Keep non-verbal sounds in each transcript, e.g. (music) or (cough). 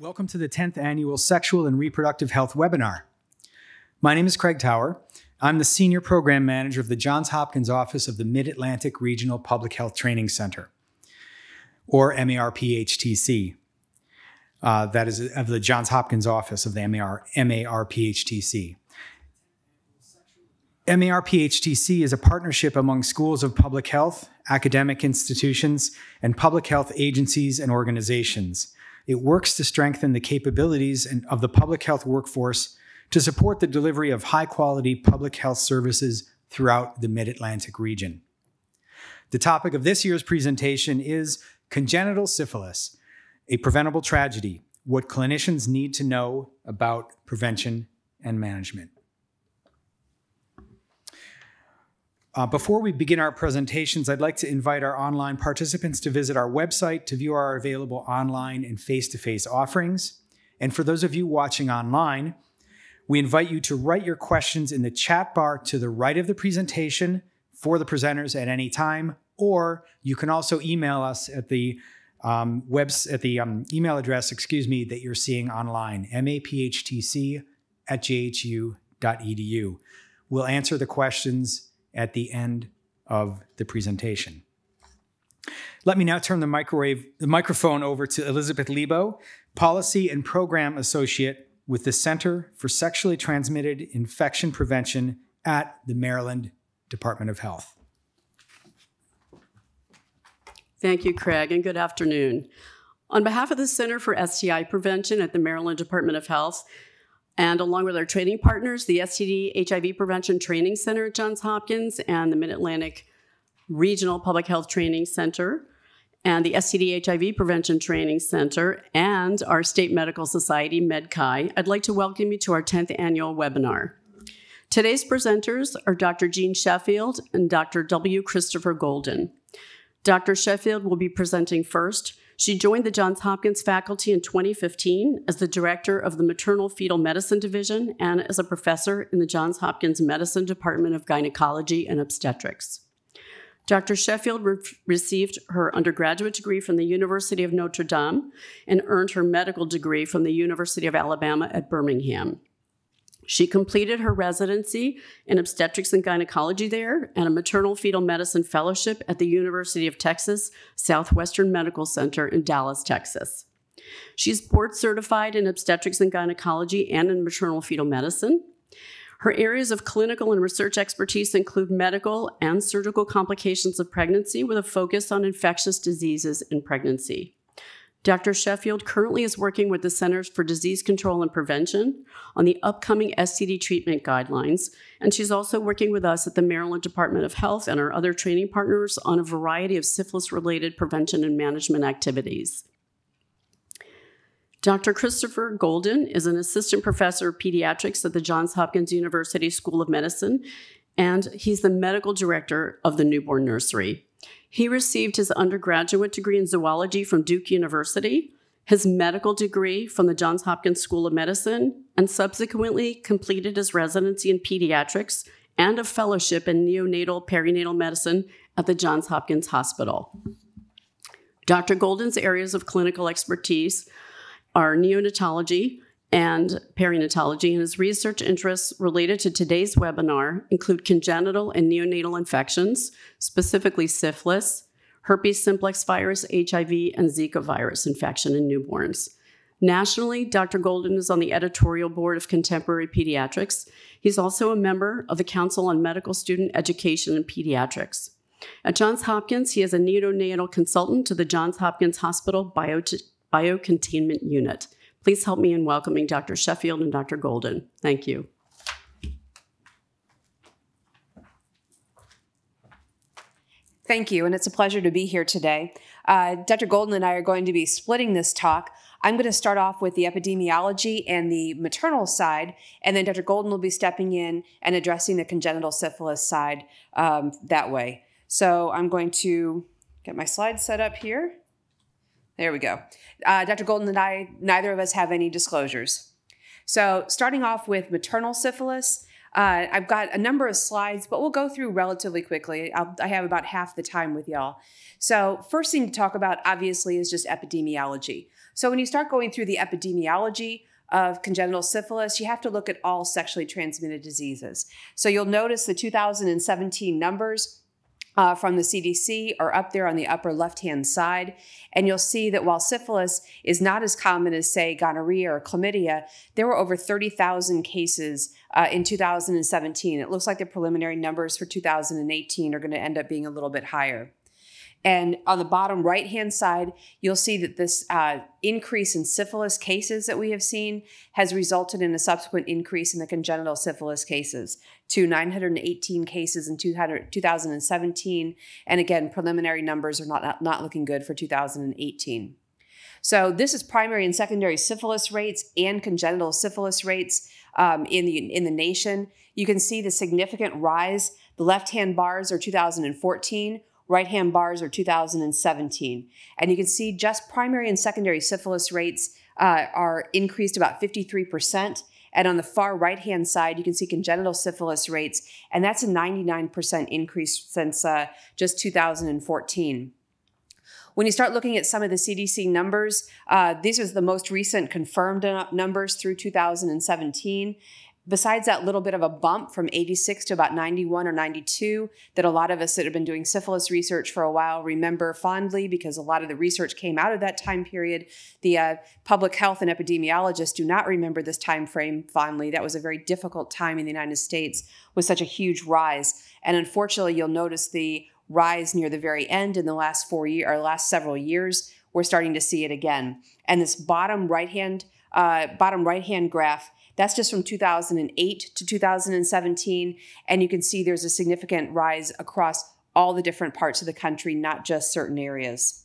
Welcome to the 10th annual Sexual and Reproductive Health webinar. My name is Craig Tower. I'm the Senior Program Manager of the Johns Hopkins Office of the Mid Atlantic Regional Public Health Training Center, or MARPHTC. Uh, that is of the Johns Hopkins Office of the MAR, MARPHTC. MARPHTC is a partnership among schools of public health, academic institutions, and public health agencies and organizations it works to strengthen the capabilities of the public health workforce to support the delivery of high quality public health services throughout the Mid Atlantic region. The topic of this year's presentation is congenital syphilis, a preventable tragedy, what clinicians need to know about prevention and management. Uh, before we begin our presentations, I'd like to invite our online participants to visit our website to view our available online and face to face offerings. And for those of you watching online, we invite you to write your questions in the chat bar to the right of the presentation for the presenters at any time, or you can also email us at the um, webs at the um, email address, excuse me, that you're seeing online, maphtc at jhu.edu. We'll answer the questions at the end of the presentation. Let me now turn the microwave the microphone over to Elizabeth Lebo, Policy and Program Associate with the Center for Sexually Transmitted Infection Prevention at the Maryland Department of Health. Thank you, Craig, and good afternoon. On behalf of the Center for STI Prevention at the Maryland Department of Health, and along with our training partners, the STD HIV Prevention Training Center at Johns Hopkins and the Mid Atlantic Regional Public Health Training Center, and the STD HIV Prevention Training Center, and our State Medical Society, MedChi, I'd like to welcome you to our 10th annual webinar. Today's presenters are Dr. Jeanne Sheffield and Dr. W. Christopher Golden. Dr. Sheffield will be presenting first, she joined the Johns Hopkins faculty in 2015 as the director of the Maternal Fetal Medicine Division and as a professor in the Johns Hopkins Medicine Department of Gynecology and Obstetrics. Dr. Sheffield re received her undergraduate degree from the University of Notre Dame and earned her medical degree from the University of Alabama at Birmingham. She completed her residency in obstetrics and gynecology there and a maternal fetal medicine fellowship at the University of Texas Southwestern Medical Center in Dallas, Texas. She's board certified in obstetrics and gynecology and in maternal fetal medicine. Her areas of clinical and research expertise include medical and surgical complications of pregnancy with a focus on infectious diseases in pregnancy. Dr. Sheffield currently is working with the Centers for Disease Control and Prevention on the upcoming STD treatment guidelines, and she's also working with us at the Maryland Department of Health and our other training partners on a variety of syphilis related prevention and management activities. Dr. Christopher Golden is an assistant professor of pediatrics at the Johns Hopkins University School of Medicine, and he's the medical director of the newborn nursery. He received his undergraduate degree in zoology from Duke University, his medical degree from the Johns Hopkins School of Medicine, and subsequently completed his residency in pediatrics and a fellowship in neonatal perinatal medicine at the Johns Hopkins Hospital. Dr. Golden's areas of clinical expertise are neonatology, and perinatology, and his research interests related to today's webinar include congenital and neonatal infections, specifically syphilis, herpes simplex virus, HIV, and Zika virus infection in newborns. Nationally, Dr. Golden is on the editorial board of Contemporary Pediatrics. He's also a member of the Council on Medical Student Education in Pediatrics. At Johns Hopkins, he is a neonatal consultant to the Johns Hopkins Hospital Bio Biocontainment Unit. Please help me in welcoming Dr. Sheffield and Dr. Golden. Thank you. Thank you, and it's a pleasure to be here today. Uh, Dr. Golden and I are going to be splitting this talk. I'm going to start off with the epidemiology and the maternal side, and then Dr. Golden will be stepping in and addressing the congenital syphilis side um, that way. So I'm going to get my slides set up here. There we go. Uh, Dr. Golden and I, neither of us have any disclosures. So, starting off with maternal syphilis, Uh, I've got a number of slides, but we'll go through relatively quickly. I'll, I have about half the time with y'all. So, first thing to talk about, obviously, is just epidemiology. So, when you start going through the epidemiology, of congenital syphilis, you have to look at all sexually transmitted diseases. So you'll notice the 2017 numbers uh, from the CDC are up there on the upper left hand side. And you'll see that while syphilis is not as common as, say, gonorrhea or chlamydia, there were over 30,000 cases uh, in 2017. It looks like the preliminary numbers for 2018 are going to end up being a little bit higher. And on the bottom right hand side, you'll see that this uh, increase in syphilis cases that we have seen has resulted in a subsequent increase in the congenital syphilis cases to 918 cases in 2017. And again, preliminary numbers are not, not looking good for 2018. So this is primary and secondary syphilis rates and congenital syphilis rates um, in the in the nation. You can see the significant rise. The left hand bars are 2014 right hand bars are 2017. And you can see just primary and secondary syphilis rates uh, are increased about 53%. And on the far right hand side, you can see congenital syphilis rates, and that's a 99% increase since uh, just 2014. When you start looking at some of the CDC numbers, uh, these are the most recent confirmed numbers through 2017 besides that little bit of a bump from 86 to about 91 or 92 that a lot of us that have been doing syphilis research for a while remember fondly because a lot of the research came out of that time period the uh, public health and epidemiologists do not remember this time frame fondly. That was a very difficult time in the united states with such a huge rise. And unfortunately you'll notice the rise near the very end in the last four year or last several years we're starting to see it again. And this bottom right hand uh, bottom right hand graph that's just from 2008 to 2017. And you can see there's a significant rise across all the different parts of the country, not just certain areas.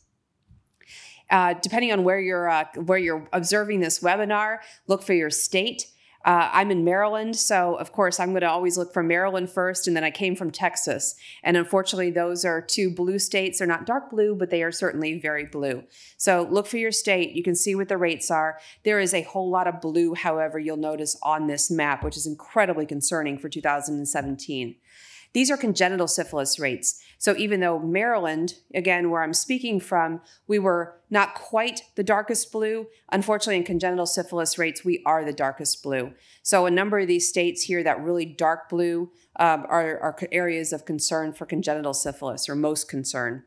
Uh, depending on where you're uh, where you're observing this webinar, look for your state. Uh, I'm in Maryland, so of course I'm going to always look for Maryland first, and then I came from Texas. And unfortunately, those are two blue states. They're not dark blue, but they are certainly very blue. So look for your state. You can see what the rates are. There is a whole lot of blue, however, you'll notice on this map, which is incredibly concerning for 2017. These are congenital syphilis rates. So even though Maryland, again, where I'm speaking from, we were not quite the darkest blue, unfortunately, in congenital syphilis rates, we are the darkest blue. So a number of these states here, that really dark blue, um, are, are areas of concern for congenital syphilis, or most concern.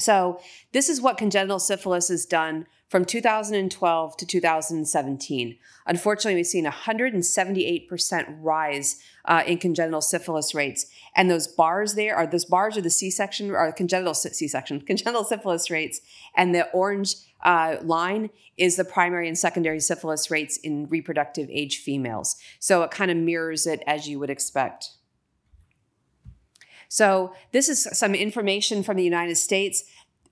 So this is what congenital syphilis has done from 2012 to 2017. Unfortunately, we've seen a 178% rise uh, in congenital syphilis rates. And those bars there are those bars are the C-section or congenital C-section, (laughs) congenital syphilis rates. And the orange uh, line is the primary and secondary syphilis rates in reproductive age females. So it kind of mirrors it as you would expect. So this is some information from the United States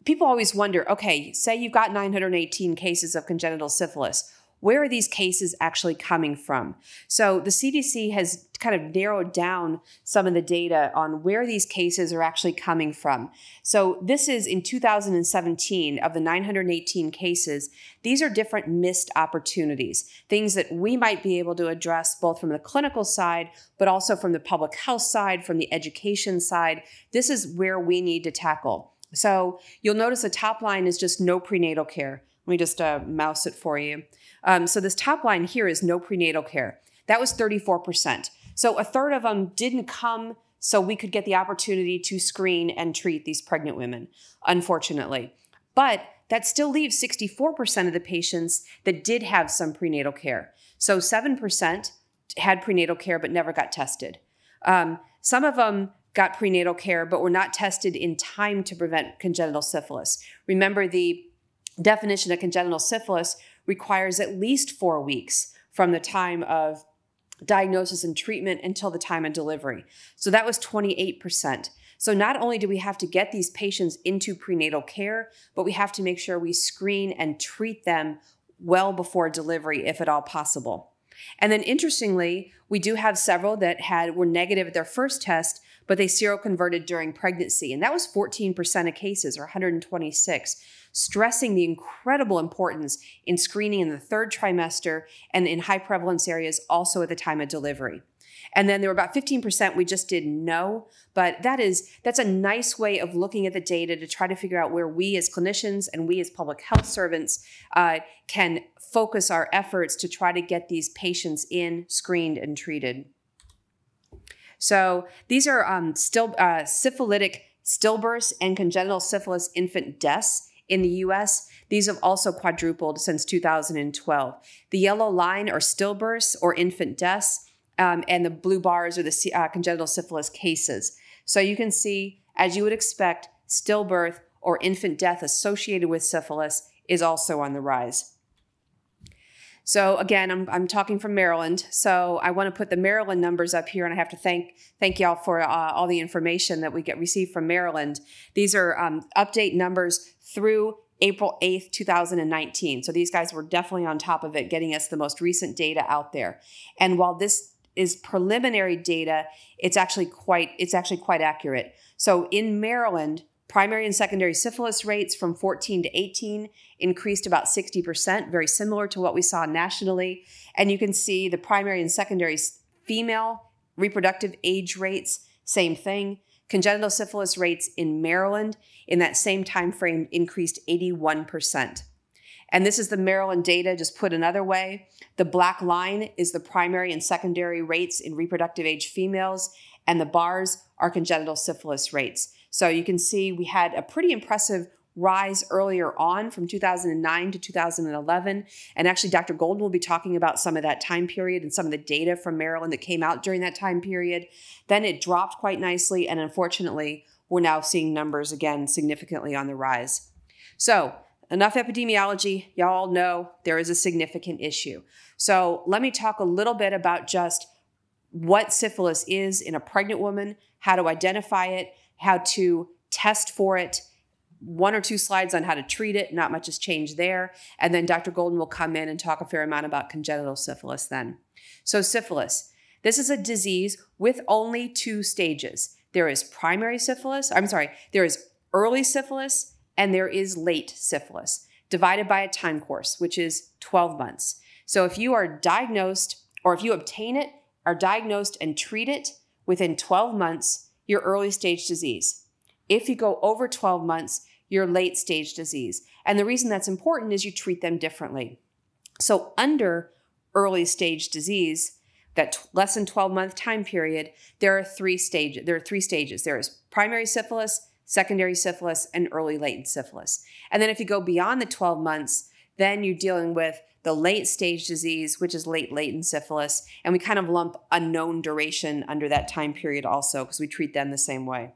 people always wonder okay, say you've got 918 cases of congenital syphilis. Where are these cases actually coming from? So the CDC has kind of narrowed down some of the data on where these cases are actually coming from. So this is in 2017 of the 918 cases. These are different missed opportunities, things that we might be able to address both from the clinical side, but also from the public health side, from the education side. This is where we need to tackle. So you'll notice the top line is just no prenatal care. Let me just uh, mouse it for you. Um, so this top line here is no prenatal care. That was 34%. So a third of them didn't come so we could get the opportunity to screen and treat these pregnant women, unfortunately. But that still leaves 64% of the patients that did have some prenatal care. So 7% had prenatal care but never got tested. Um, some of them got prenatal care but were not tested in time to prevent congenital syphilis. Remember, the definition of congenital syphilis requires at least four weeks from the time of diagnosis and treatment until the time of delivery. So that was 28%. So not only do we have to get these patients into prenatal care, but we have to make sure we screen and treat them well before delivery if at all possible. And then interestingly, we do have several that had were negative at their first test but they seroconverted during pregnancy. And that was 14% of cases, or 126, stressing the incredible importance in screening in the third trimester and in high prevalence areas also at the time of delivery. And then there were about 15% we just didn't know. But that is that's a nice way of looking at the data to try to figure out where we as clinicians and we as public health servants uh, can focus our efforts to try to get these patients in, screened, and treated. So these are um, still uh, syphilitic stillbirths and congenital syphilis infant deaths in the US. These have also quadrupled since 2012. The yellow line are stillbirths or infant deaths, um, and the blue bars are the uh, congenital syphilis cases. So you can see, as you would expect, stillbirth or infant death associated with syphilis is also on the rise. So again, I'm, I'm talking from Maryland. So I want to put the Maryland numbers up here, and I have to thank thank y'all for uh, all the information that we get received from Maryland. These are um, update numbers through April 8th, 2019. So these guys were definitely on top of it, getting us the most recent data out there. And while this is preliminary data, it's actually quite it's actually quite accurate. So in Maryland, primary and secondary syphilis rates from 14 to 18 increased about 60%, very similar to what we saw nationally. And you can see the primary and secondary female reproductive age rates, same thing. Congenital syphilis rates in Maryland in that same time frame increased 81%. And this is the Maryland data, just put another way. The black line is the primary and secondary rates in reproductive age females, and the bars are congenital syphilis rates. So you can see we had a pretty impressive rise earlier on from 2009 to 2011. And actually, Dr. Golden will be talking about some of that time period and some of the data from Maryland that came out during that time period. Then it dropped quite nicely. And unfortunately, we're now seeing numbers again significantly on the rise. So, enough epidemiology. Y'all know there is a significant issue. So, let me talk a little bit about just what syphilis is in a pregnant woman, how to identify it, how to test for it, one or two slides on how to treat it. Not much has changed there. And then Dr. Golden will come in and talk a fair amount about congenital syphilis then. So, syphilis. This is a disease with only two stages. There is primary syphilis, I'm sorry, there is early syphilis and there is late syphilis, divided by a time course, which is 12 months. So, if you are diagnosed or if you obtain it, are diagnosed and treat it within 12 months, your early stage disease. If you go over 12 months, your late stage disease. And the reason that's important is you treat them differently. So, under early stage disease, that t- less than 12 month time period, there are three stages. There are three stages. There is primary syphilis, secondary syphilis, and early latent syphilis. And then if you go beyond the 12 months, then you're dealing with the late stage disease, which is late latent syphilis. And we kind of lump unknown duration under that time period also because we treat them the same way.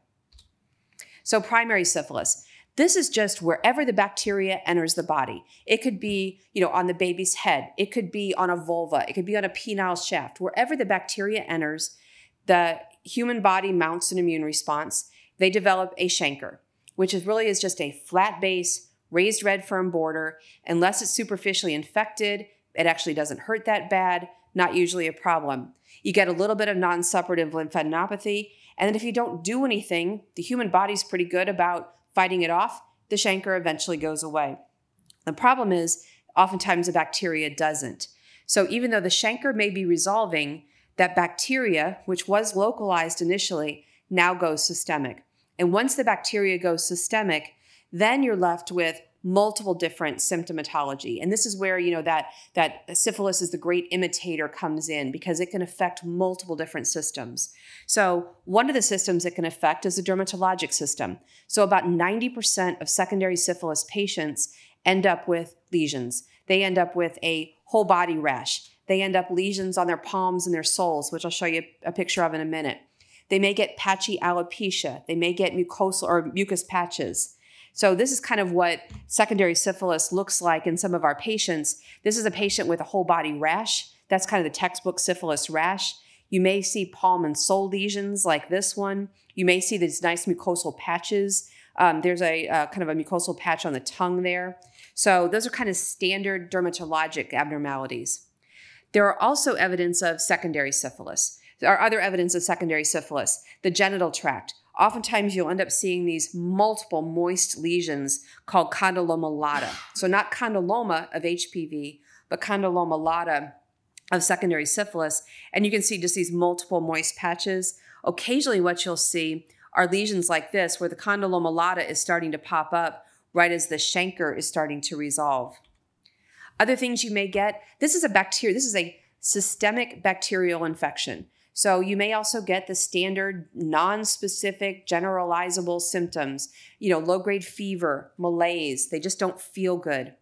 So, primary syphilis. This is just wherever the bacteria enters the body. It could be, you know, on the baby's head. It could be on a vulva. It could be on a penile shaft. Wherever the bacteria enters, the human body mounts an immune response. They develop a chancre, which is really is just a flat base, raised red firm border. Unless it's superficially infected, it actually doesn't hurt that bad. Not usually a problem. You get a little bit of non-suppurative lymphadenopathy, and then if you don't do anything, the human body's pretty good about fighting it off, the chancre eventually goes away. The problem is, oftentimes the bacteria doesn't. So even though the chancre may be resolving, that bacteria, which was localized initially, now goes systemic. And once the bacteria goes systemic, then you're left with multiple different symptomatology. And this is where, you know, that, that syphilis is the great imitator comes in because it can affect multiple different systems. So one of the systems it can affect is the dermatologic system. So about 90% of secondary syphilis patients end up with lesions. They end up with a whole body rash. They end up lesions on their palms and their soles, which I'll show you a picture of in a minute. They may get patchy alopecia. They may get mucosal or mucus patches. So this is kind of what secondary syphilis looks like in some of our patients. This is a patient with a whole body rash. That's kind of the textbook syphilis rash. You may see palm and sole lesions like this one. You may see these nice mucosal patches. Um, there's a uh, kind of a mucosal patch on the tongue there. So those are kind of standard dermatologic abnormalities. There are also evidence of secondary syphilis. There are other evidence of secondary syphilis, the genital tract, oftentimes you'll end up seeing these multiple moist lesions called condyloma lata. So not condyloma of HPV, but condyloma lata of secondary syphilis. And you can see just these multiple moist patches. Occasionally, what you'll see are lesions like this, where the condyloma lata is starting to pop up right as the chancre is starting to resolve. Other things you may get this is a bacteria, this is a systemic bacterial infection. So you may also get the standard non-specific generalizable symptoms, you know, low-grade fever, malaise, they just don't feel good.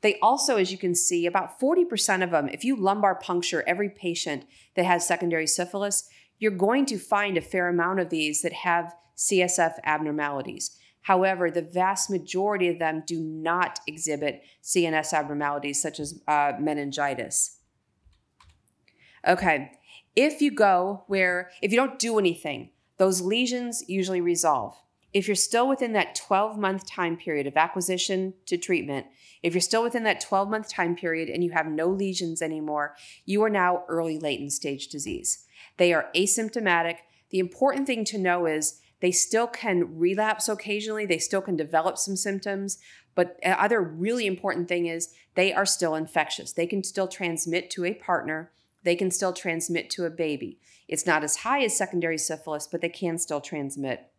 They also, as you can see, about 40% of them, if you lumbar puncture every patient that has secondary syphilis, you're going to find a fair amount of these that have CSF abnormalities. However, the vast majority of them do not exhibit CNS abnormalities such as uh, meningitis. Okay, if you go where, if you don't do anything, those lesions usually resolve. If you're still within that 12 month time period of acquisition to treatment, if you're still within that 12 month time period and you have no lesions anymore, you are now early latent stage disease. They are asymptomatic. The important thing to know is they still can relapse occasionally, they still can develop some symptoms, but other really important thing is they are still infectious. They can still transmit to a partner, they can still transmit to a baby. It's not as high as secondary syphilis, but they can still transmit.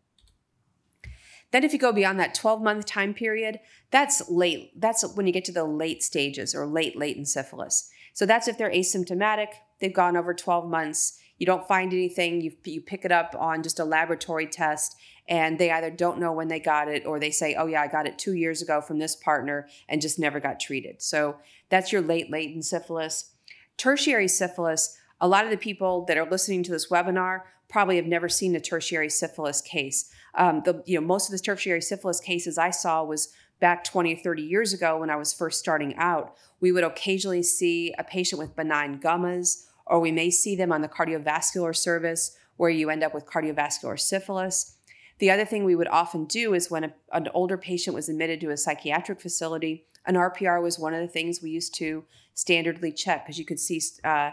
Then if you go beyond that 12 month time period, that's late. That's when you get to the late stages or late latent syphilis. So that's if they're asymptomatic, they've gone over 12 months, you don't find anything, you, you pick it up on just a laboratory test, and they either don't know when they got it or they say, oh, yeah, I got it two years ago from this partner and just never got treated. So that's your late latent syphilis. Tertiary syphilis, a lot of the people that are listening to this webinar probably have never seen a tertiary syphilis case. Um, the, you know, most of the tertiary syphilis cases I saw was back 20 or 30 years ago when I was first starting out. We would occasionally see a patient with benign gummas or we may see them on the cardiovascular service where you end up with cardiovascular syphilis. The other thing we would often do is when a, an older patient was admitted to a psychiatric facility, an RPR was one of the things we used to standardly check because you could see uh,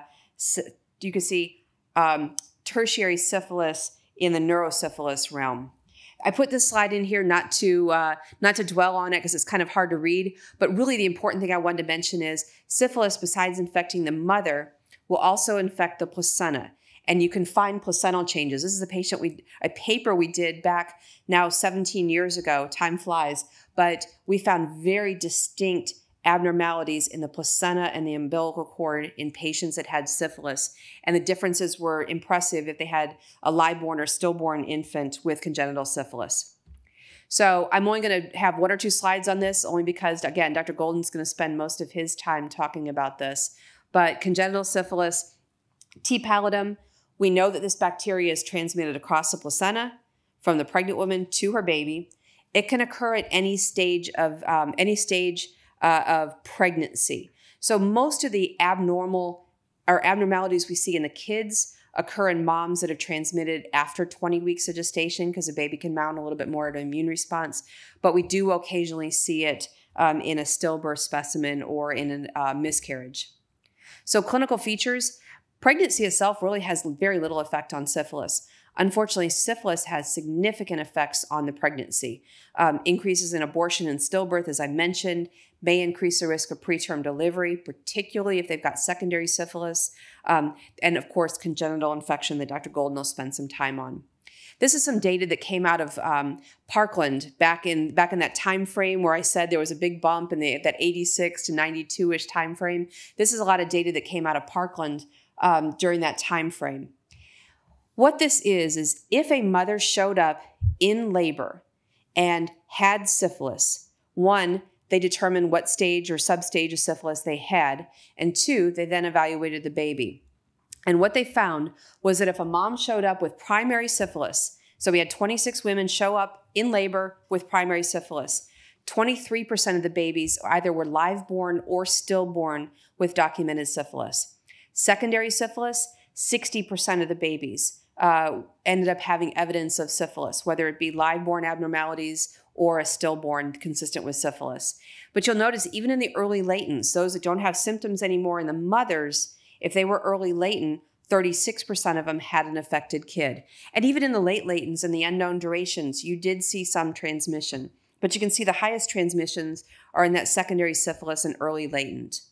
you could see um, tertiary syphilis in the neurosyphilis realm. I put this slide in here not to uh, not to dwell on it because it's kind of hard to read, but really the important thing I wanted to mention is syphilis, besides infecting the mother, will also infect the placenta. And you can find placental changes. This is a patient we a paper we did back now 17 years ago. Time flies, but we found very distinct abnormalities in the placenta and the umbilical cord in patients that had syphilis. And the differences were impressive if they had a live-born or stillborn infant with congenital syphilis. So I'm only going to have one or two slides on this, only because, again, Dr. Golden's going to spend most of his time talking about this. But congenital syphilis, T. pallidum, we know that this bacteria is transmitted across the placenta from the pregnant woman to her baby. It can occur at any stage of um, any stage uh, of pregnancy. So most of the abnormal or abnormalities we see in the kids occur in moms that have transmitted after 20 weeks of gestation because a baby can mount a little bit more of an immune response. But we do occasionally see it um, in a stillbirth specimen or in a uh, miscarriage. So, clinical features pregnancy itself really has very little effect on syphilis. Unfortunately, syphilis has significant effects on the pregnancy. Um, increases in abortion and stillbirth, as I mentioned, may increase the risk of preterm delivery, particularly if they've got secondary syphilis, um, and of course, congenital infection that Dr. Golden will spend some time on. This is some data that came out of um, Parkland back in back in that time frame where I said there was a big bump in the that 86 to 92 ish time frame. This is a lot of data that came out of Parkland um, during that time frame. What this is is if a mother showed up in labor and had syphilis, one, they determined what stage or substage of syphilis they had, and two, they then evaluated the baby. And what they found was that if a mom showed up with primary syphilis, so we had 26 women show up in labor with primary syphilis, 23% of the babies either were live born or stillborn with documented syphilis. Secondary syphilis, 60% of the babies uh, ended up having evidence of syphilis, whether it be live born abnormalities or a stillborn consistent with syphilis. But you'll notice even in the early latents, those that don't have symptoms anymore in the mothers, if they were early latent, 36% of them had an affected kid. And even in the late latents and the unknown durations, you did see some transmission. But you can see the highest transmissions are in that secondary syphilis and early latent.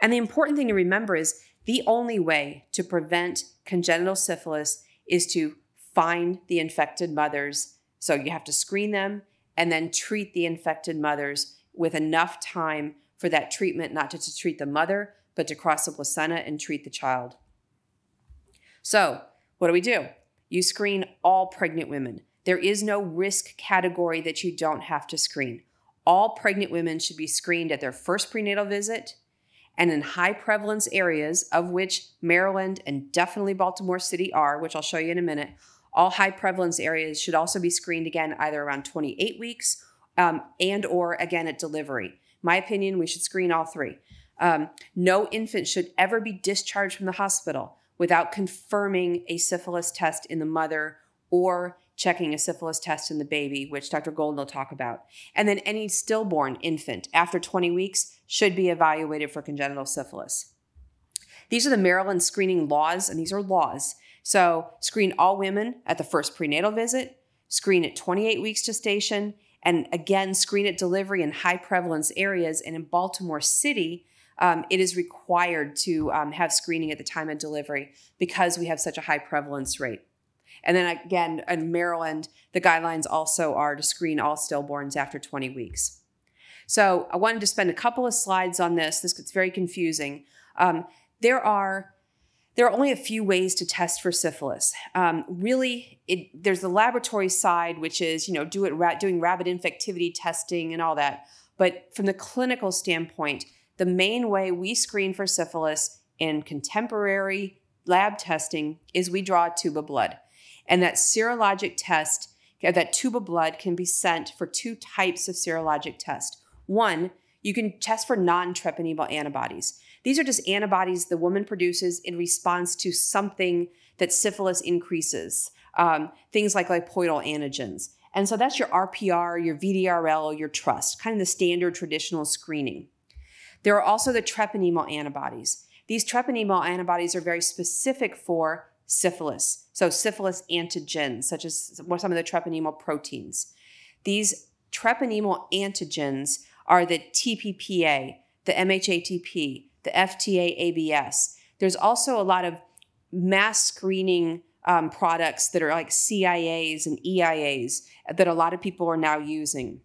And the important thing to remember is The only way to prevent congenital syphilis is to find the infected mothers. So you have to screen them and then treat the infected mothers with enough time for that treatment not just to treat the mother, but to cross the placenta and treat the child. So, what do we do? You screen all pregnant women. There is no risk category that you don't have to screen. All pregnant women should be screened at their first prenatal visit and in high prevalence areas, of which Maryland and definitely Baltimore City are, which I'll show you in a minute. All high prevalence areas should also be screened again either around 28 weeks um, and or again at delivery. My opinion, we should screen all three. Um, no infant should ever be discharged from the hospital without confirming a syphilis test in the mother or checking a syphilis test in the baby, which Dr. Golden will talk about. And then any stillborn infant after 20 weeks should be evaluated for congenital syphilis. These are the Maryland screening laws, and these are laws. So, screen all women at the first prenatal visit, screen at 28 weeks gestation, and again, screen at delivery in high prevalence areas. And in Baltimore City, um, it is required to um, have screening at the time of delivery because we have such a high prevalence rate. And then again, in Maryland, the guidelines also are to screen all stillborns after 20 weeks. So I wanted to spend a couple of slides on this. This gets very confusing. Um, there are there are only a few ways to test for syphilis. Um, really, it, there's the laboratory side, which is you know do it ra- doing rapid infectivity testing and all that. But from the clinical standpoint, the main way we screen for syphilis in contemporary lab testing is we draw a tube of blood. And that serologic test, that tube of blood can be sent for two types of serologic test. One, you can test for non treponemal antibodies. These are just antibodies the woman produces in response to something that syphilis increases, um, things like lipoidal antigens. And so that's your RPR, your VDRL, your TRUST, kind of the standard traditional screening. There are also the treponemal antibodies. These treponemal antibodies are very specific for syphilis. So, syphilis antigens, such as some of the treponemal proteins. These treponemal antigens are the TPPA, the MHATP, the FTA ABS. There's also a lot of mass screening um, products that are like CIAs and EIAs that a lot of people are now using.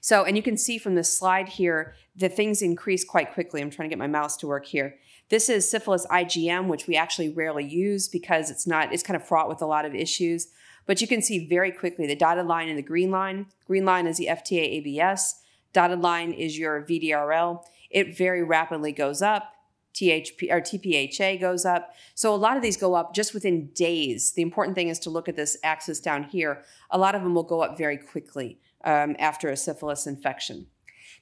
So, and you can see from this slide here that things increase quite quickly. I'm trying to get my mouse to work here. This is syphilis IgM, which we actually rarely use because it's not, it's kind of fraught with a lot of issues. But you can see very quickly the dotted line and the green line. Green line is the FTA ABS. Dotted line is your VDRL. It very rapidly goes up. THP or TPHA goes up. So a lot of these go up just within days. The important thing is to look at this axis down here. A lot of them will go up very quickly um, after a syphilis infection.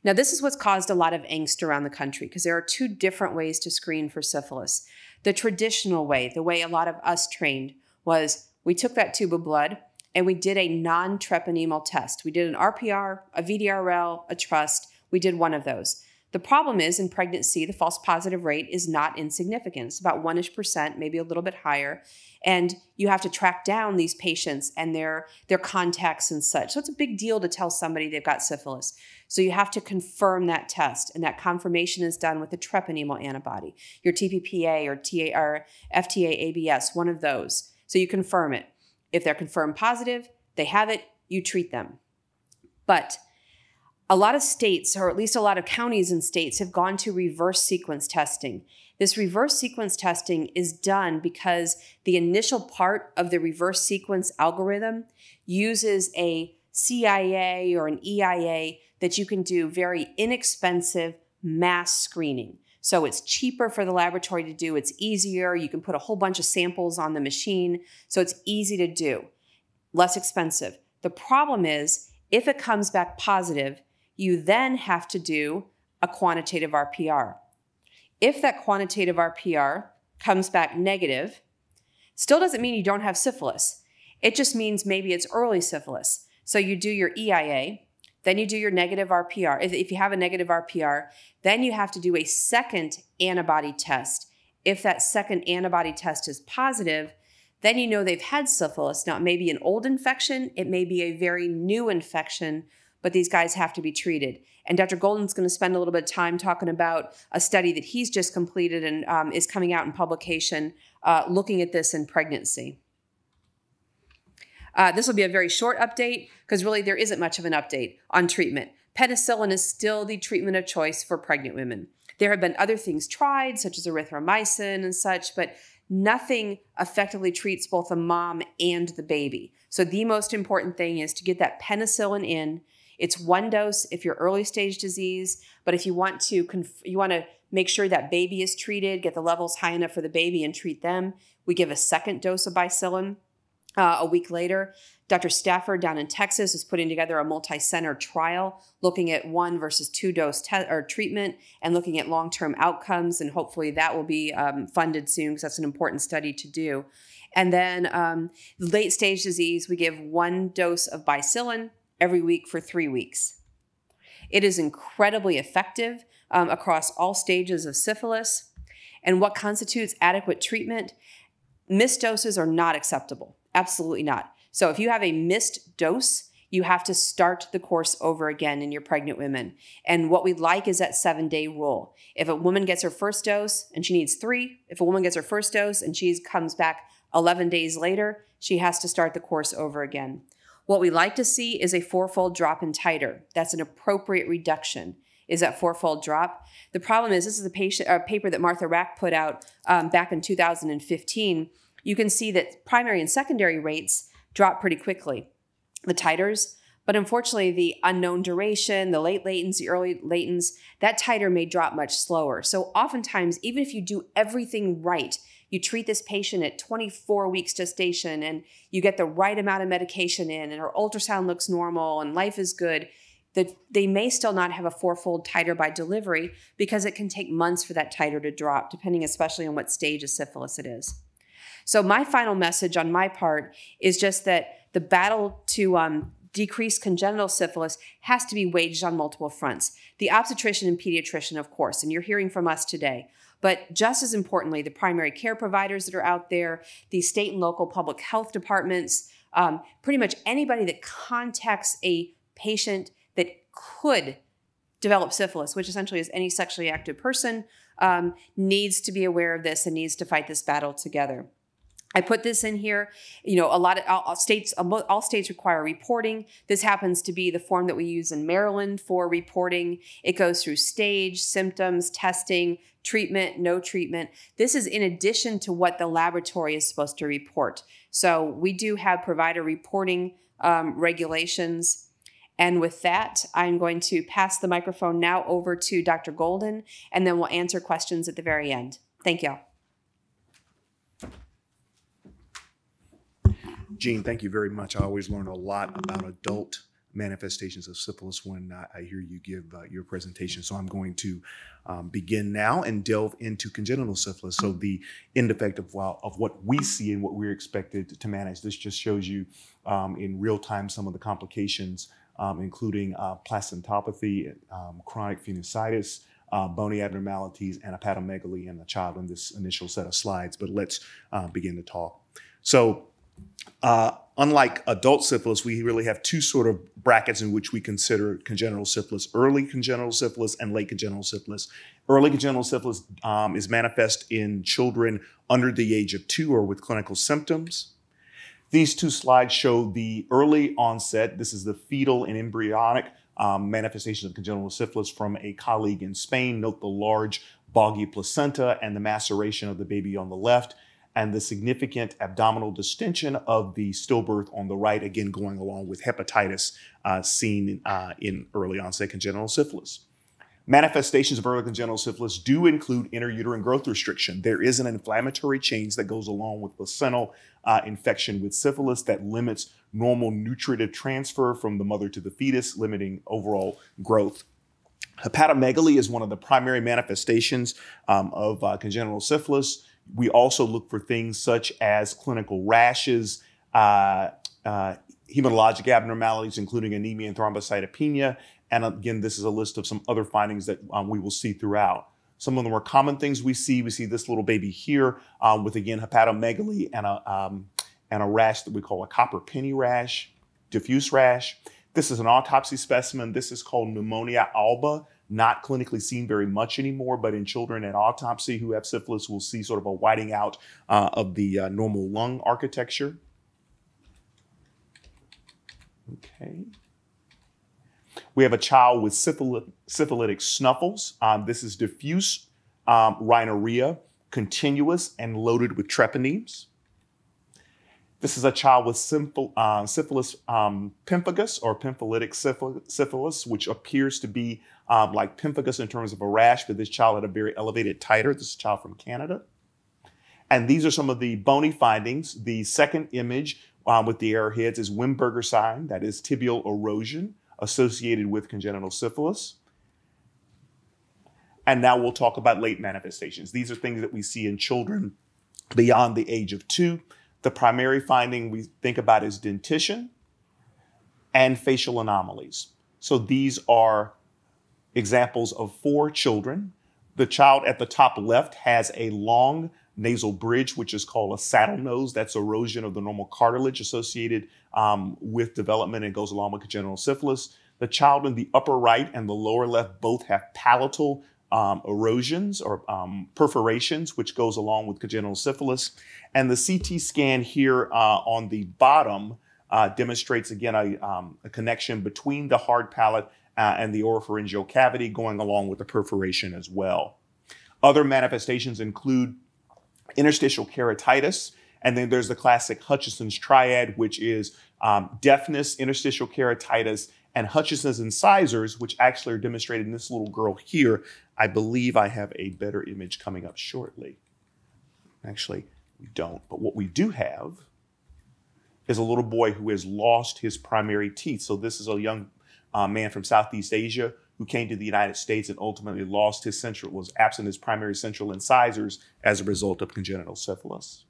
Now, this is what's caused a lot of angst around the country because there are two different ways to screen for syphilis. The traditional way, the way a lot of us trained, was we took that tube of blood and we did a non treponemal test. We did an RPR, a VDRL, a TRUST. We did one of those. The problem is in pregnancy, the false positive rate is not insignificant. It's about one ish percent, maybe a little bit higher. And you have to track down these patients and their, their contacts and such. So it's a big deal to tell somebody they've got syphilis. So you have to confirm that test, and that confirmation is done with a treponemal antibody, your TPPA or, TA, or FTA ABS, one of those. So you confirm it. If they're confirmed positive, they have it, you treat them. But a lot of states, or at least a lot of counties and states, have gone to reverse sequence testing. This reverse sequence testing is done because the initial part of the reverse sequence algorithm uses a CIA or an EIA that you can do very inexpensive mass screening. So it's cheaper for the laboratory to do, it's easier. You can put a whole bunch of samples on the machine. So it's easy to do, less expensive. The problem is, if it comes back positive, you then have to do a quantitative RPR. If that quantitative RPR comes back negative, still doesn't mean you don't have syphilis. It just means maybe it's early syphilis. So you do your EIA, then you do your negative RPR. If, if you have a negative RPR, then you have to do a second antibody test. If that second antibody test is positive, then you know they've had syphilis. Now, it may be an old infection, it may be a very new infection, but these guys have to be treated. And Dr. Golden's going to spend a little bit of time talking about a study that he's just completed and um, is coming out in publication uh, looking at this in pregnancy. Uh, this will be a very short update because really there isn't much of an update on treatment. Penicillin is still the treatment of choice for pregnant women. There have been other things tried, such as erythromycin and such, but nothing effectively treats both the mom and the baby. So the most important thing is to get that penicillin in. It's one dose if you're early stage disease, but if you want to conf- you want to make sure that baby is treated, get the levels high enough for the baby and treat them, we give a second dose of bicillin uh, a week later. Dr. Stafford down in Texas is putting together a multi-center trial looking at one versus two dose te- or treatment and looking at long-term outcomes, and hopefully that will be um, funded soon because that's an important study to do. And then um, late stage disease, we give one dose of bicillin every week for three weeks. It is incredibly effective um, across all stages of syphilis. And what constitutes adequate treatment? Missed doses are not acceptable. Absolutely not. So if you have a missed dose, you have to start the course over again in your pregnant women. And what we like is that seven day rule. If a woman gets her first dose and she needs three, if a woman gets her first dose and she comes back 11 days later, she has to start the course over again. What we like to see is a fourfold drop in titer. That's an appropriate reduction. Is that fourfold drop? The problem is this is a, patient, a paper that Martha Rac put out um, back in 2015. You can see that primary and secondary rates drop pretty quickly, the titers. But unfortunately, the unknown duration, the late latents, the early latents, that titer may drop much slower. So oftentimes, even if you do everything right, you treat this patient at 24 weeks gestation and you get the right amount of medication in and her ultrasound looks normal and life is good, that they may still not have a fourfold titer by delivery because it can take months for that titer to drop, depending especially on what stage of syphilis it is. So, my final message on my part is just that the battle to um, decrease congenital syphilis has to be waged on multiple fronts. The obstetrician and pediatrician, of course, and you're hearing from us today. But just as importantly, the primary care providers that are out there, the state and local public health departments, um, pretty much anybody that contacts a patient that could develop syphilis, which essentially is any sexually active person, um, needs to be aware of this and needs to fight this battle together. I put this in here. You know, a lot of all states, all states require reporting. This happens to be the form that we use in Maryland for reporting. It goes through stage, symptoms, testing, treatment, no treatment. This is in addition to what the laboratory is supposed to report. So we do have provider reporting um, regulations. And with that, I'm going to pass the microphone now over to Dr. Golden, and then we'll answer questions at the very end. Thank you. Jeanne, thank you very much. I always learn a lot about adult manifestations of syphilis when I, hear you give uh, your presentation. So I'm going to um, begin now and delve into congenital syphilis. So the end effect of, uh, of what we see and what we're expected to manage. This just shows you um, in real time some of the complications, um, including uh, placentopathy, um, chronic sinusitis, uh, bony abnormalities, and hepatomegaly in the child in this initial set of slides. But let's uh, begin to talk. So uh, unlike adult syphilis, we really have two sort of brackets in which we consider congenital syphilis early congenital syphilis and late congenital syphilis. Early congenital syphilis um, is manifest in children under the age of two or with clinical symptoms. These two slides show the early onset. This is the fetal and embryonic um, manifestations of congenital syphilis from a colleague in Spain. Note the large boggy placenta and the maceration of the baby on the left and the significant abdominal distension of the stillbirth on the right, again going along with hepatitis uh, seen uh, in early onset congenital syphilis. Manifestations of early congenital syphilis do include intrauterine growth restriction. There is an inflammatory change that goes along with placental uh, infection with syphilis that limits normal nutritive transfer from the mother to the fetus, limiting overall growth. Hepatomegaly is one of the primary manifestations um, of uh, congenital syphilis. We also look for things such as clinical rashes, uh, uh, hematologic abnormalities, including anemia and thrombocytopenia. And again, this is a list of some other findings that um, we will see throughout. Some of the more common things we see, we see this little baby here um, with again hepatomegaly and a, um, and a rash that we call a copper penny rash, diffuse rash. This is an autopsy specimen. This is called pneumonia alba, not clinically seen very much anymore, but in children at autopsy who have syphilis, we'll see sort of a whiting out uh, of the uh, normal lung architecture. Okay. We have a child with syphilitic snuffles. Um, this is diffuse um, rhinorrhea, continuous and loaded with treponemes. This is a child with simple, uh, syphilis um, pemphigus or pemphilytic syphilis, which appears to be um, like pemphigus in terms of a rash, but this child had a very elevated titer. This is a child from Canada. And these are some of the bony findings. The second image um, with the arrowheads is Wimberger sign, that is tibial erosion associated with congenital syphilis. And now we'll talk about late manifestations. These are things that we see in children beyond the age of two. The primary finding we think about is dentition and facial anomalies. So these are examples of four children. The child at the top left has a long nasal bridge, which is called a saddle nose. That's erosion of the normal cartilage associated um, with development and goes along with congenital syphilis. The child in the upper right and the lower left both have palatal um, erosions or um, perforations, which goes along with congenital syphilis. And the CT scan here uh, on the bottom uh, demonstrates again a, um, a, connection between the hard palate uh, and the oropharyngeal cavity going along with the perforation as well. Other manifestations include interstitial keratitis, and then there's the classic Hutchinson's triad, which is um, deafness, interstitial keratitis, and Hutchinson's incisors, which actually are demonstrated in this little girl here. I believe I have a better image coming up shortly. Actually, we don't. But what we do have is a little boy who has lost his primary teeth. So this is a young uh, man from Southeast Asia who came to the United States and ultimately lost his central, was absent his primary central incisors as a result of congenital syphilis.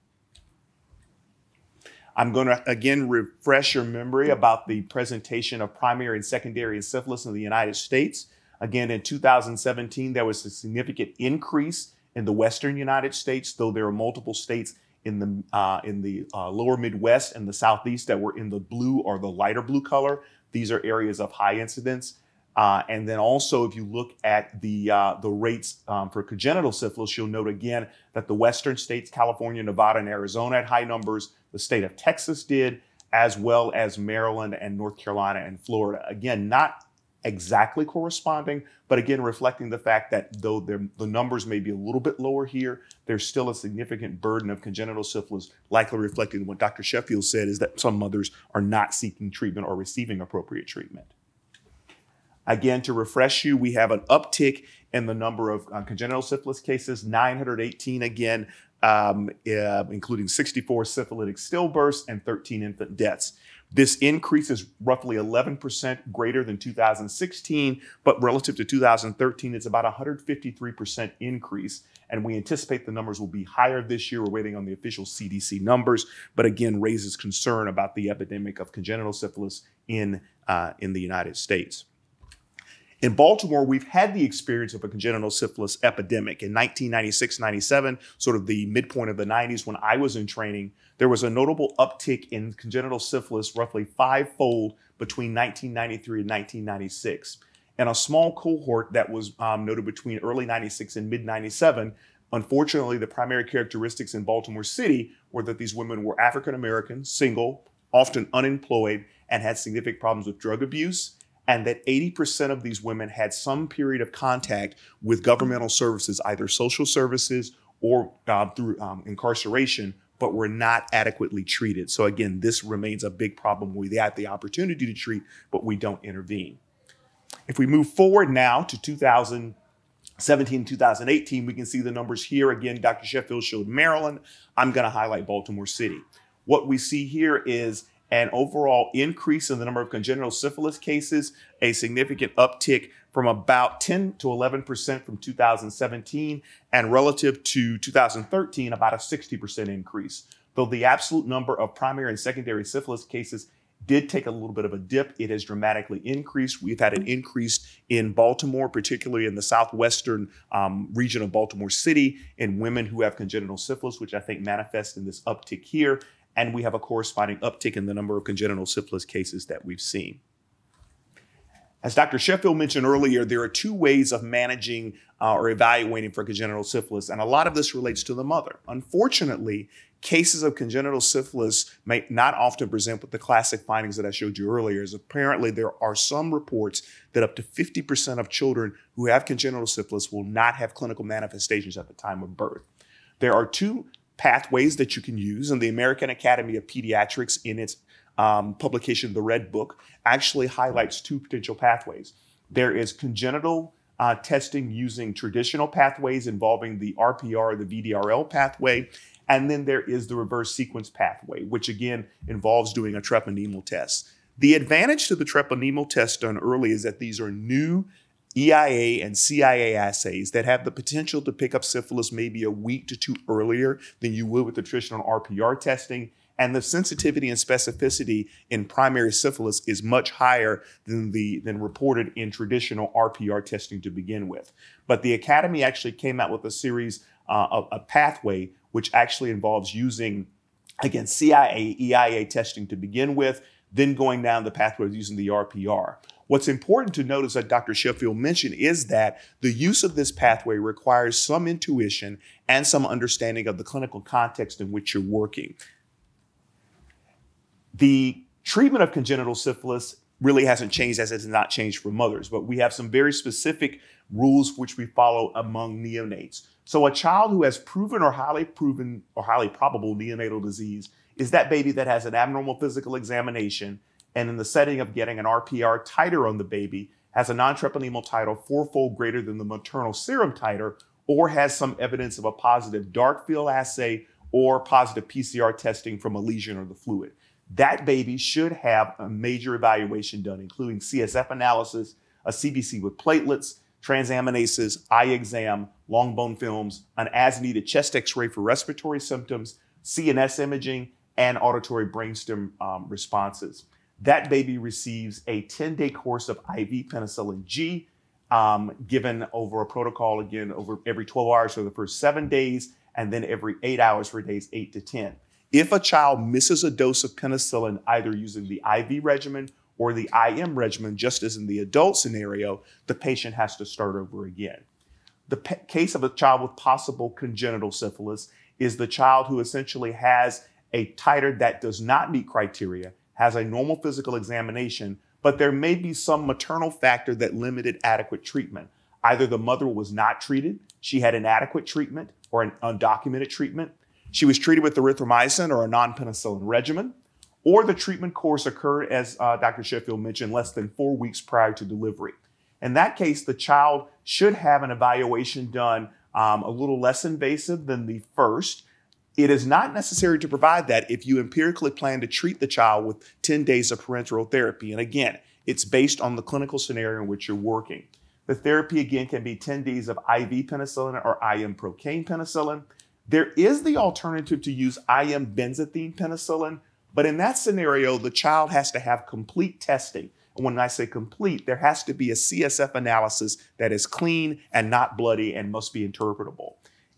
I'm going to again refresh your memory about the presentation of primary and secondary syphilis in the United States. Again, in 2017, there was a significant increase in the Western United States, though there are multiple states in the uh, in the uh, lower Midwest and the Southeast that were in the blue or the lighter blue color. These are areas of high incidence. Uh, and then also, if you look at the uh, the rates um, for congenital syphilis, you'll note again that the western states, California, Nevada, and Arizona, had high numbers. The state of Texas did, as well as Maryland and North Carolina and Florida. Again, not exactly corresponding, but again, reflecting the fact that though the numbers may be a little bit lower here, there's still a significant burden of congenital syphilis, likely reflecting what Dr. Sheffield said is that some mothers are not seeking treatment or receiving appropriate treatment. Again, to refresh you, we have an uptick in the number of uh, congenital syphilis cases, 918 again, um, uh, including 64 syphilitic stillbirths and 13 infant deaths. This increase is roughly 11% greater than 2016, but relative to 2013, it's about 153% increase. And we anticipate the numbers will be higher this year. We're waiting on the official CDC numbers, but again, raises concern about the epidemic of congenital syphilis in, uh, in the United States. In Baltimore, we've had the experience of a congenital syphilis epidemic. In 1996 97, sort of the midpoint of the 90s, when I was in training, there was a notable uptick in congenital syphilis, roughly fivefold between 1993 and 1996. And a small cohort that was um, noted between early 96 and mid 97 Unfortunately, the primary characteristics in Baltimore City were that these women were African American, single, often unemployed, and had significant problems with drug abuse and that 80% of these women had some period of contact with governmental services, either social services or uh, through um, incarceration, but were not adequately treated. So, again, this remains a big problem. We have the opportunity to treat, but we don't intervene. If we move forward now to 2017, 2018, we can see the numbers here. Again, Dr. Sheffield showed Maryland. I'm going to highlight Baltimore City. What we see here is an overall increase in the number of congenital syphilis cases, a significant uptick from about 10 to 11% from 2017, and relative to 2013, about a 60% increase. Though the absolute number of primary and secondary syphilis cases did take a little bit of a dip. It has dramatically increased. We've had an increase in Baltimore, particularly in the southwestern um, region of Baltimore City, in women who have congenital syphilis, which I think manifests in this uptick here and we have a corresponding uptick in the number of congenital syphilis cases that we've seen. As Dr. Sheffield mentioned earlier, there are two ways of managing uh, or evaluating for congenital syphilis, and a lot of this relates to the mother. Unfortunately, cases of congenital syphilis may not often present with the classic findings that I showed you earlier. Is apparently there are some reports that up to 50% of children who have congenital syphilis will not have clinical manifestations at the time of birth. There are two pathways that you can use, and the American Academy of Pediatrics, in its um, publication, The Red Book, actually highlights two potential pathways. There is congenital uh, testing using traditional pathways involving the RPR, the VDRL pathway, and then there is the reverse sequence pathway, which again involves doing a treponemal test. The advantage to the treponemal test done early is that these are new EIA and CIA assays that have the potential to pick up syphilis maybe a week to two earlier than you would with the traditional RPR testing. And the sensitivity and specificity in primary syphilis is much higher than the than reported in traditional RPR testing to begin with. But the Academy actually came out with a series uh, of a pathway which actually involves using again CIA EIA testing to begin with, then going down the pathway of using the RPR. What's important to notice that Dr. Sheffield mentioned is that the use of this pathway requires some intuition and some understanding of the clinical context in which you're working. The treatment of congenital syphilis really hasn't changed as it has not changed for mothers, but we have some very specific rules which we follow among neonates. So a child who has proven or highly proven or highly probable neonatal disease is that baby that has an abnormal physical examination and in the setting of getting an RPR titer on the baby, has a non-treponemal titer fourfold greater than the maternal serum titer, or has some evidence of a positive dark field assay or positive PCR testing from a lesion or the fluid. That baby should have a major evaluation done, including CSF analysis, a CBC with platelets, transaminases, eye exam, long bone films, an as needed chest x ray for respiratory symptoms, CNS imaging, and auditory brainstem um, responses. That baby receives a 10 day course of IV penicillin G, um, given over a protocol again over every 12 hours for the first seven days, and then every eight hours for days eight to 10. If a child misses a dose of penicillin, either using the IV regimen or the IM regimen, just as in the adult scenario, the patient has to start over again. The case of a child with possible congenital syphilis is the child who essentially has a titer that does not meet criteria has a normal physical examination, but there may be some maternal factor that limited adequate treatment. Either the mother was not treated, she had inadequate treatment or an undocumented treatment, she was treated with erythromycin or a non penicillin regimen, or the treatment course occurred, as uh, Dr. Sheffield mentioned, less than four weeks prior to delivery. In that case, the child should have an evaluation done um, a little less invasive than the first it is not necessary to provide that if you empirically plan to treat the child with 10 days of parenteral therapy. And again, it's based on the clinical scenario in which you're working. The therapy again can be 10 days of IV penicillin or IM procaine penicillin. There is the alternative to use IM benzathine penicillin, but in that scenario, the child has to have complete testing. And when I say complete, there has to be a CSF analysis that is clean and not bloody and must be interpretable.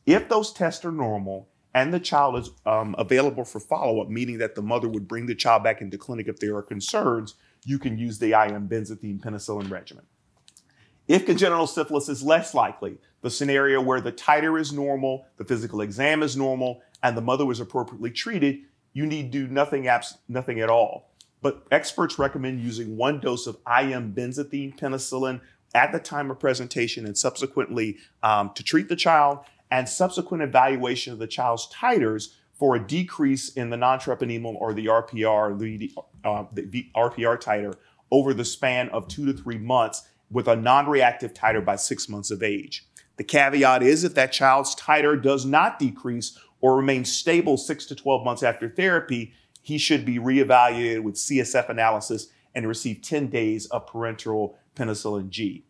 If those tests are normal, and the child is um, available for follow up, meaning that the mother would bring the child back into clinic if there are concerns, you can use the IM benzathine penicillin regimen. If congenital syphilis is less likely, the scenario where the titer is normal, the physical exam is normal, and the mother was appropriately treated, you need do nothing, abs- nothing at all. But experts recommend using one dose of IM benzathine penicillin at the time of presentation and subsequently um, to treat the child and subsequent evaluation of the child's titers for a decrease in the non-treponemal or the RPR, the, uh, the RPR titer over the span of two to three months with a non-reactive titer by six months of age. The caveat is if that child's titer does not decrease or remain stable six to 12 months after therapy, he should be reevaluated with CSF analysis and receive 10 days of parenteral penicillin G.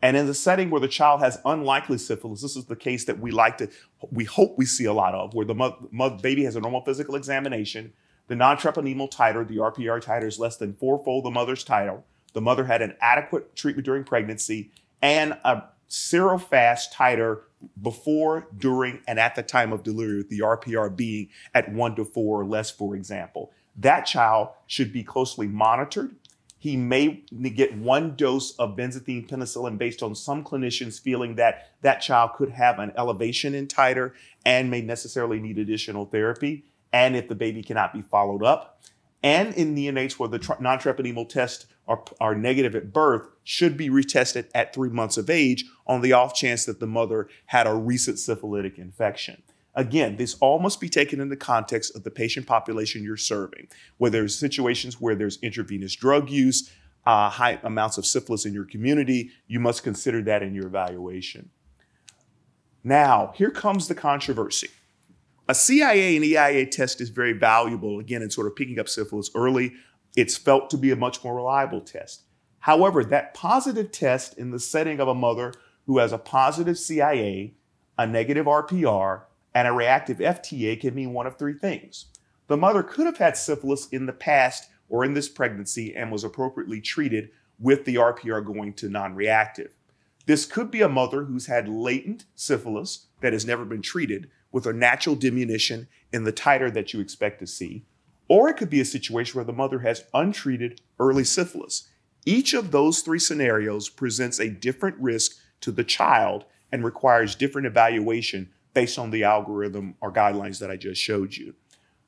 And in the setting where the child has unlikely syphilis, this is the case that we like to, we hope we see a lot of, where the mother, mother, baby has a normal physical examination, the non-treponemal titer, the RPR titer is less than fourfold the mother's titer. The mother had an adequate treatment during pregnancy and a serofast titer before, during, and at the time of delivery, with the RPR being at one to four or less, for example. That child should be closely monitored he may get one dose of benzathine penicillin based on some clinicians feeling that that child could have an elevation in titer and may necessarily need additional therapy. And if the baby cannot be followed up, and in neonates where the non-treponemal tests are, are negative at birth, should be retested at three months of age on the off chance that the mother had a recent syphilitic infection. Again, this all must be taken in the context of the patient population you're serving, where there's situations where there's intravenous drug use, uh, high amounts of syphilis in your community, you must consider that in your evaluation. Now, here comes the controversy. A CIA and EIA test is very valuable, again, in sort of picking up syphilis early. It's felt to be a much more reliable test. However, that positive test in the setting of a mother who has a positive CIA, a negative RPR, and a reactive FTA can mean one of three things. The mother could have had syphilis in the past or in this pregnancy and was appropriately treated with the RPR going to non reactive. This could be a mother who's had latent syphilis that has never been treated with a natural diminution in the titer that you expect to see. Or it could be a situation where the mother has untreated early syphilis. Each of those three scenarios presents a different risk to the child and requires different evaluation based on the algorithm or guidelines that I just showed you.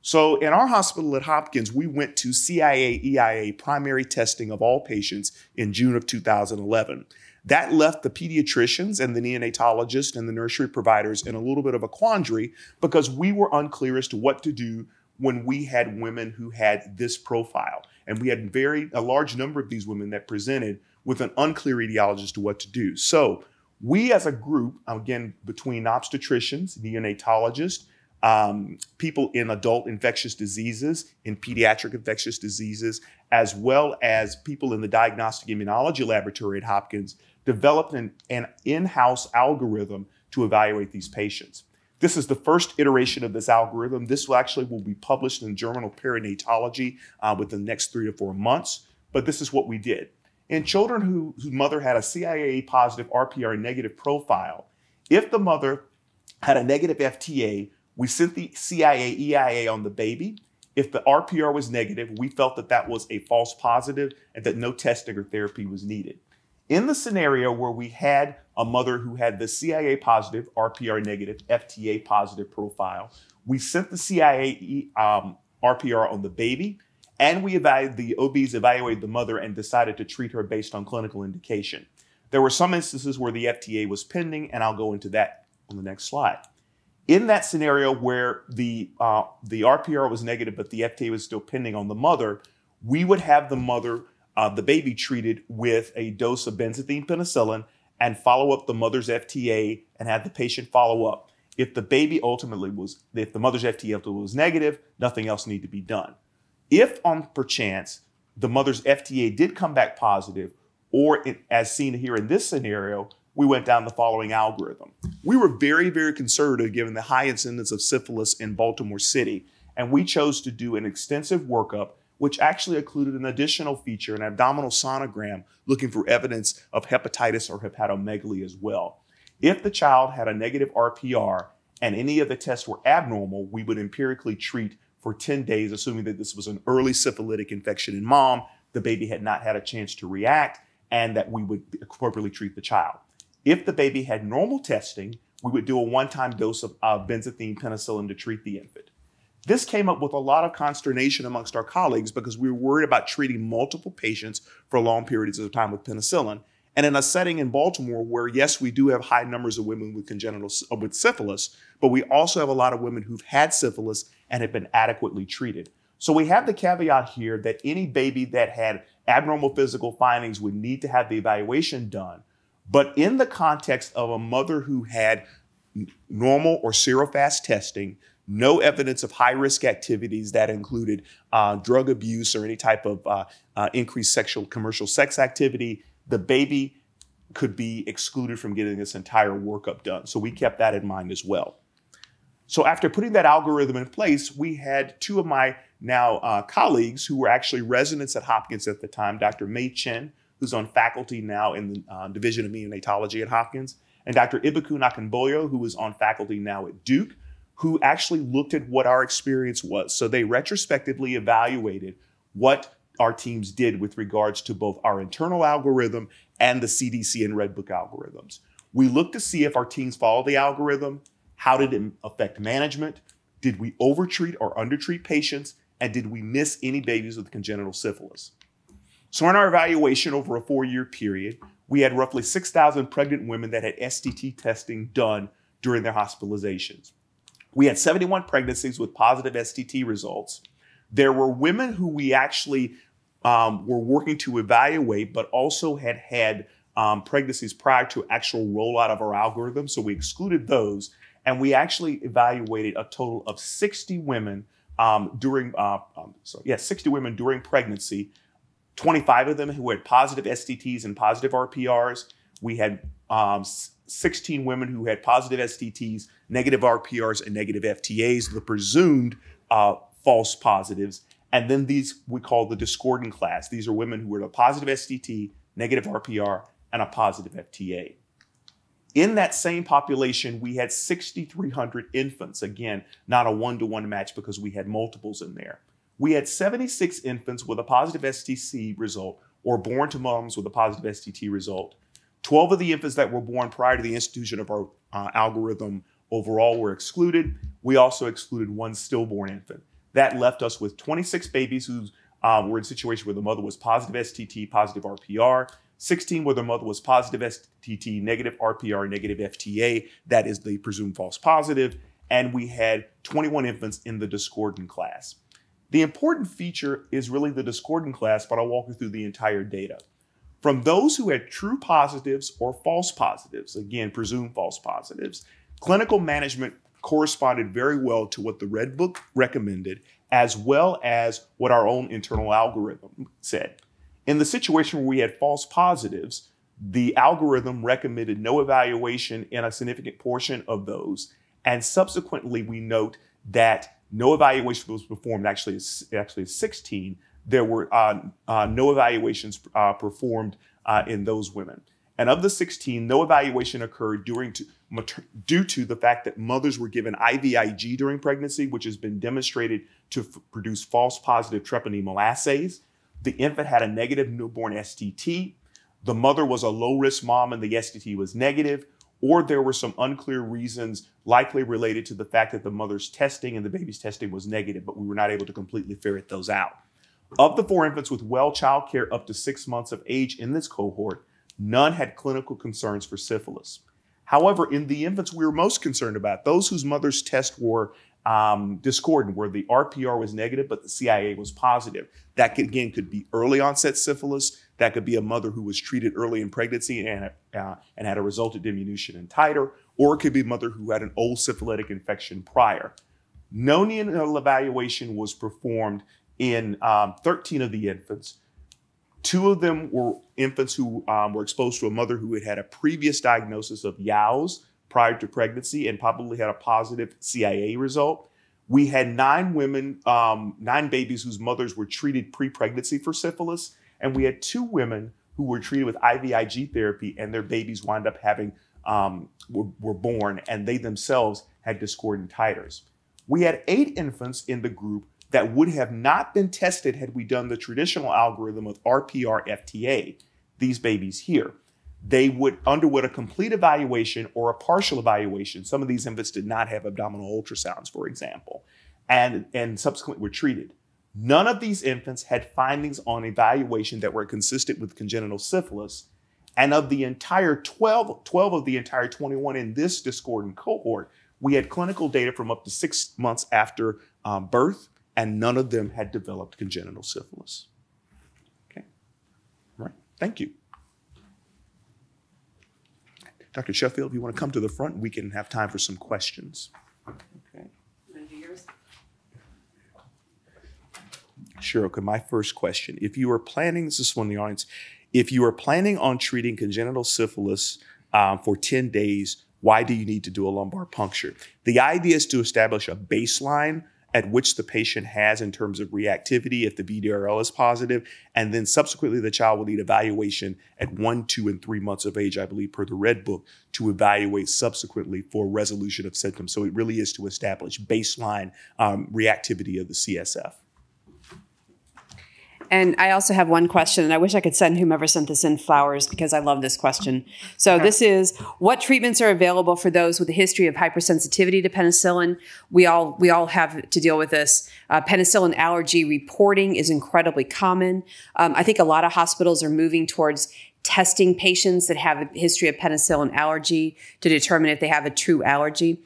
So in our hospital at Hopkins, we went to CIA EIA primary testing of all patients in June of 2011. That left the pediatricians and the neonatologists and the nursery providers in a little bit of a quandary because we were unclear as to what to do when we had women who had this profile. And we had very a large number of these women that presented with an unclear etiology as to what to do. So we as a group, again, between obstetricians, neonatologists, um, people in adult infectious diseases, in pediatric infectious diseases, as well as people in the diagnostic immunology laboratory at Hopkins, developed an, an in house algorithm to evaluate these patients. This is the first iteration of this algorithm. This will actually will be published in the Journal of Perinatology uh, within the next three to four months. But this is what we did. In children who, whose mother had a CIA positive RPR negative profile, if the mother had a negative FTA, we sent the CIA EIA on the baby. If the RPR was negative, we felt that that was a false positive and that no testing or therapy was needed. In the scenario where we had a mother who had the CIA positive, RPR negative, FTA positive profile, we sent the CIA um, RPR on the baby and we evaluated, the OBs evaluated the mother and decided to treat her based on clinical indication. There were some instances where the FTA was pending, and I'll go into that on the next slide. In that scenario where the, uh, the RPR was negative, but the FTA was still pending on the mother, we would have the mother, uh, the baby, treated with a dose of benzathine penicillin and follow up the mother's FTA and have the patient follow up. If the baby ultimately was, if the mother's FTA was negative, nothing else needed to be done. If on perchance the mother's FTA did come back positive, or it, as seen here in this scenario, we went down the following algorithm. We were very, very conservative given the high incidence of syphilis in Baltimore City, and we chose to do an extensive workup, which actually included an additional feature, an abdominal sonogram, looking for evidence of hepatitis or hepatomegaly as well. If the child had a negative RPR and any of the tests were abnormal, we would empirically treat for 10 days, assuming that this was an early syphilitic infection in mom, the baby had not had a chance to react, and that we would appropriately treat the child. If the baby had normal testing, we would do a one time dose of uh, benzathine penicillin to treat the infant. This came up with a lot of consternation amongst our colleagues because we were worried about treating multiple patients for long periods of time with penicillin. And in a setting in Baltimore where, yes, we do have high numbers of women with congenital uh, with syphilis, but we also have a lot of women who've had syphilis and have been adequately treated. So we have the caveat here that any baby that had abnormal physical findings would need to have the evaluation done. But in the context of a mother who had normal or serofast testing, no evidence of high risk activities that included uh, drug abuse or any type of uh, uh, increased sexual commercial sex activity, the baby could be excluded from getting this entire workup done. So we kept that in mind as well. So after putting that algorithm in place, we had two of my now uh, colleagues who were actually residents at Hopkins at the time, Dr. Mei Chen, who's on faculty now in the uh, Division of Neonatology at Hopkins, and Dr. Ibuku Nakamboyo, who is on faculty now at Duke, who actually looked at what our experience was. So they retrospectively evaluated what our teams did with regards to both our internal algorithm and the CDC and Red Book algorithms. We looked to see if our teams followed the algorithm, how did it affect management, did we overtreat or undertreat patients, and did we miss any babies with congenital syphilis? So, in our evaluation over a four year period, we had roughly 6,000 pregnant women that had STT testing done during their hospitalizations. We had 71 pregnancies with positive STT results. There were women who we actually um, were working to evaluate, but also had had um, pregnancies prior to actual rollout of our algorithm. So we excluded those. And we actually evaluated a total of 60 women um, during, uh, um, yeah, 60 women during pregnancy, 25 of them who had positive STTs and positive RPRs. We had um, 16 women who had positive STTs, negative RPRs, and negative FTAs, the presumed uh, false positives. And then these we call the discordant class. These are women who had a positive STT, negative RPR, and a positive FTA. In that same population, we had 6,300 infants. Again, not a one to one match because we had multiples in there. We had 76 infants with a positive STC result or born to moms with a positive STT result. 12 of the infants that were born prior to the institution of our uh, algorithm overall were excluded. We also excluded one stillborn infant. That left us with 26 babies who um, were in a situation where the mother was positive STT, positive RPR, 16 where the mother was positive STT, negative RPR, negative FTA. That is the presumed false positive. And we had 21 infants in the discordant class. The important feature is really the discordant class, but I'll walk you through the entire data. From those who had true positives or false positives, again, presumed false positives, clinical management corresponded very well to what the Red Book recommended, as well as what our own internal algorithm said. In the situation where we had false positives, the algorithm recommended no evaluation in a significant portion of those. And subsequently, we note that no evaluation was performed, actually, actually 16. There were uh, uh, no evaluations uh, performed uh, in those women. And of the 16, no evaluation occurred during to, due to the fact that mothers were given IVIG during pregnancy, which has been demonstrated to produce false positive treponemal assays. The infant had a negative newborn STT. The mother was a low risk mom and the STT was negative, or there were some unclear reasons, likely related to the fact that the mother's testing and the baby's testing was negative, but we were not able to completely ferret those out. Of the four infants with well child care up to six months of age in this cohort, none had clinical concerns for syphilis. However, in the infants we were most concerned about, those whose mother's tests were um, discordant, where the RPR was negative but the CIA was positive. That could, again could be early onset syphilis. That could be a mother who was treated early in pregnancy and uh, and had a resultant diminution in titer, or it could be a mother who had an old syphilitic infection prior. No neonatal evaluation was performed in um, 13 of the infants. Two of them were infants who um, were exposed to a mother who had had a previous diagnosis of YAWS, prior to pregnancy and probably had a positive CIA result. We had nine women, um, nine babies whose mothers were treated pre pregnancy for syphilis. And we had two women who were treated with IVIG therapy and their babies wound up having, um, were, were born and they themselves had discordant titers. We had eight infants in the group that would have not been tested had we done the traditional algorithm of RPR FTA, these babies here they would underwent a complete evaluation or a partial evaluation. Some of these infants did not have abdominal ultrasounds, for example, and, and subsequently were treated. None of these infants had findings on evaluation that were consistent with congenital syphilis. And of the entire 12, 12 of the entire 21 in this discordant cohort, we had clinical data from up to six months after um, birth, and none of them had developed congenital syphilis. Okay. All right. Thank you. Dr. Sheffield, if you want to come to the front, we can have time for some questions. Okay. Sure. Okay. My first question: If you are planning, this is one in the audience, if you are planning on treating congenital syphilis um, for ten days, why do you need to do a lumbar puncture? The idea is to establish a baseline at which the patient has in terms of reactivity if the VDRL is positive, and then subsequently the child will need evaluation at one, two, and three months of age, I believe, per the Red Book, to evaluate subsequently for resolution of symptoms. So it really is to establish baseline um, reactivity of the CSF. And I also have one question, and I wish I could send whomever sent this in flowers because I love this question. So this is what treatments are available for those with a history of hypersensitivity to penicillin? We all we all have to deal with this. Uh, penicillin allergy reporting is incredibly common. Um, I think a lot of hospitals are moving towards testing patients that have a history of penicillin allergy to determine if they have a true allergy.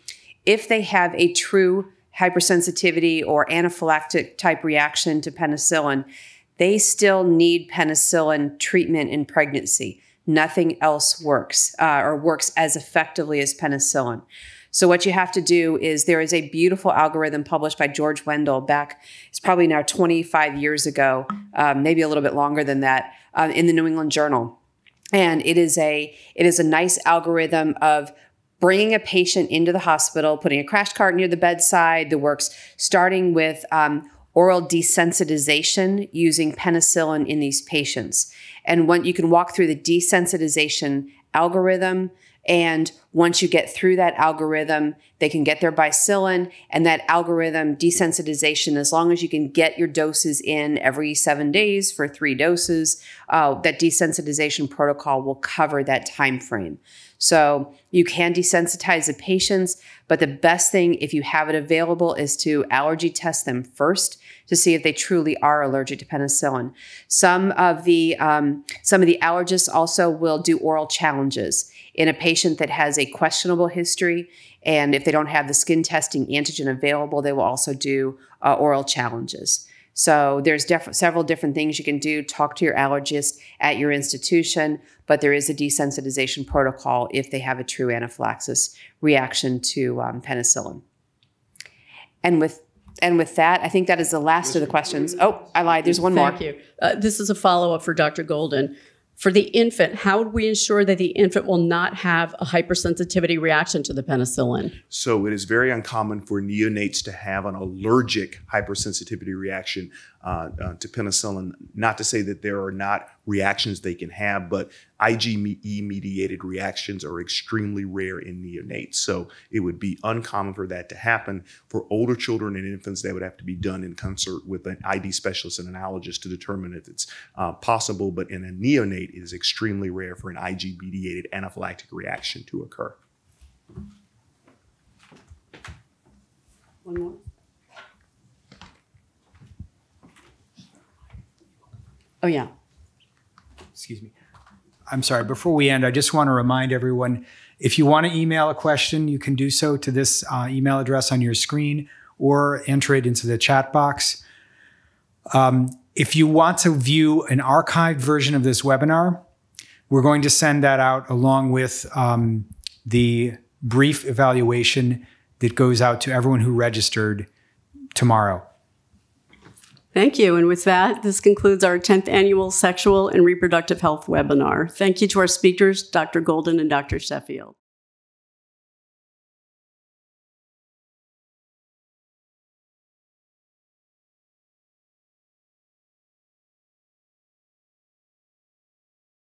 If they have a true hypersensitivity or anaphylactic type reaction to penicillin, they still need penicillin treatment in pregnancy. Nothing else works uh, or works as effectively as penicillin. So what you have to do is there is a beautiful algorithm published by George Wendel back, it's probably now 25 years ago, um, maybe a little bit longer than that, uh, in the New England Journal. And it is a it is a nice algorithm of bringing a patient into the hospital, putting a crash cart near the bedside, the works starting with um, oral desensitization using penicillin in these patients. And when you can walk through the desensitization algorithm, and once you get through that algorithm, they can get their bicillin and that algorithm desensitization, as long as you can get your doses in every seven days for three doses, uh, that desensitization protocol will cover that time frame. So you can desensitize the patients, but the best thing, if you have it available, is to allergy test them first to see if they truly are allergic to penicillin. Some of the um, some of the allergists also will do oral challenges in a patient that has a questionable history. And if they don't have the skin testing antigen available, they will also do uh, oral challenges. So there's def- several different things you can do. Talk to your allergist at your institution, but there is a desensitization protocol if they have a true anaphylaxis reaction to um, penicillin. And with and with that, I think that is the last of the questions. Oh, I lied. There's one more. Thank you. Uh, this is a follow up for Dr. Golden. For the infant, how would we ensure that the infant will not have a hypersensitivity reaction to the penicillin? So it is very uncommon for neonates to have an allergic hypersensitivity reaction uh, uh, to penicillin. Not to say that there are not reactions they can have, but IgE mediated reactions are extremely rare in neonates. So it would be uncommon for that to happen. For older children and infants, that would have to be done in concert with an ID specialist and an allergist to determine if it's uh, possible. But in a neonate, it is extremely rare for an Ig mediated anaphylactic reaction to occur. One more. Oh, yeah. excuse me. I'm sorry. Before we end, I just want to remind everyone if you want to email a question, you can do so to this uh, email address on your screen or enter it into the chat box. Um, if you want to view an archived version of this webinar, we're going to send that out along with um, the brief evaluation that goes out to everyone who registered tomorrow. Thank you. And with that, this concludes our 10th annual Sexual and Reproductive Health webinar. Thank you to our speakers, Dr. Golden and Dr. Sheffield.